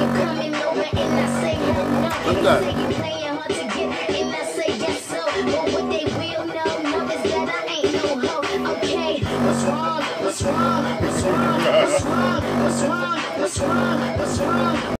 What's that? What's wrong? What's wrong? What's wrong? What's wrong? What's wrong? What's wrong?